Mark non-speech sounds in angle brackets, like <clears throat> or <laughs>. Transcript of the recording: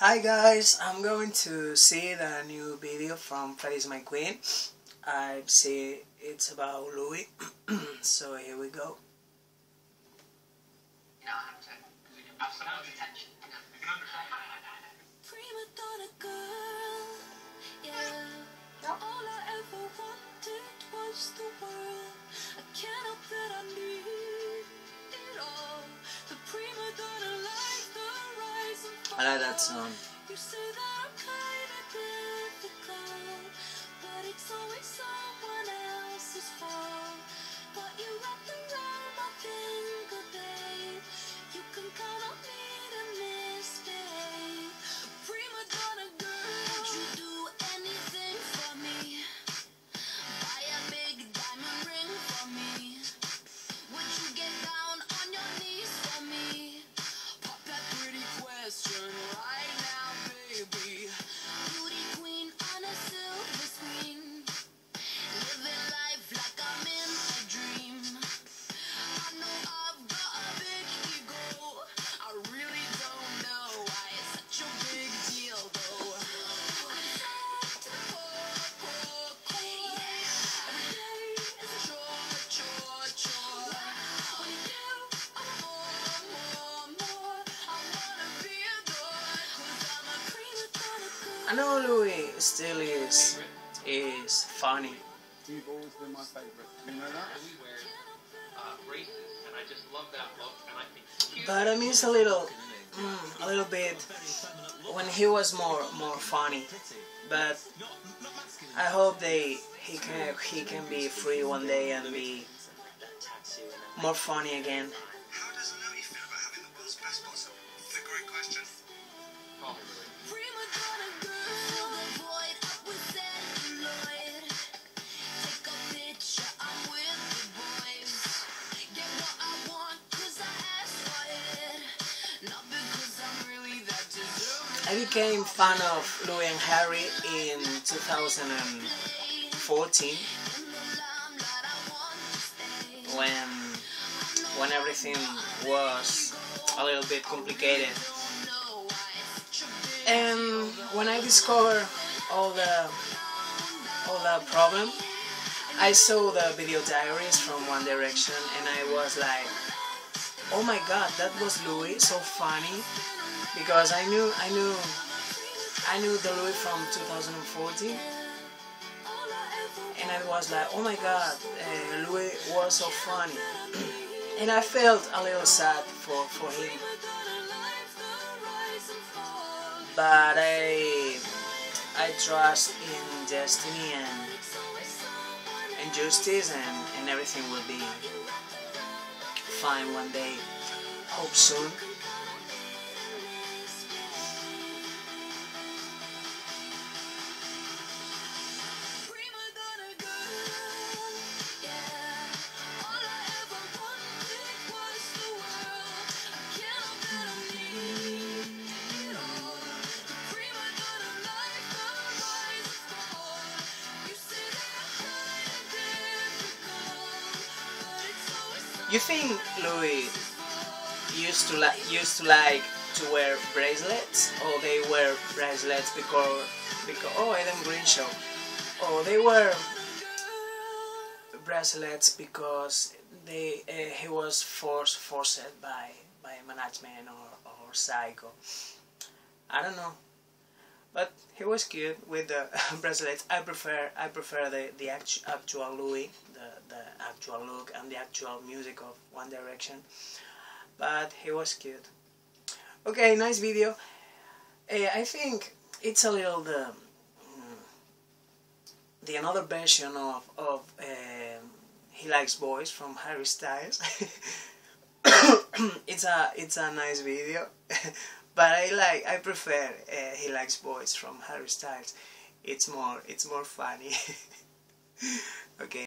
Hi guys, I'm going to see the new video from Freddie's My Queen. I see it's about Louis, <clears throat> so I like that song. Donna girl. I know Louis still is is funny, You've always been my favourite. You know that? we wear braces, and I just love that look, and I think cute. but I miss a little, mm, a little bit when he was more more funny. But I hope they he can he can be free one day and be more funny again. I became fan of Louis and Harry in 2014 In the limelight, I want to stay. when when everything was a little bit complicated. And when I discovered all the all the problem, I saw the video diaries from One Direction, and I was like, "Oh my God, that was Louis, so funny!" Because I knew I knew I knew the Louis from 2014, and I was like, "Oh my God, uh, Louis was so funny," <clears throat> and I felt a little sad for for him. but I I trust in destiny and and justice and, and everything will be fine one day. Hope soon. You think Louis used to like used to like to wear bracelets, or they wear bracelets because because oh Adam Green show, or they wear bracelets because they uh, he was forced forced by by management or, or psycho. I don't know, but he was cute with the <laughs> bracelets. I prefer I prefer the the actu- actual Louis, actual look and the actual music of One Direction. But he was cute. Okay, nice video. Uh, I think it's a little the mm, the another version of of um, he likes boys from Harry Styles. <coughs> it's a it's a nice video, <laughs> but I like I prefer uh, he likes boys from Harry Styles. It's more it's more funny. <laughs> okay.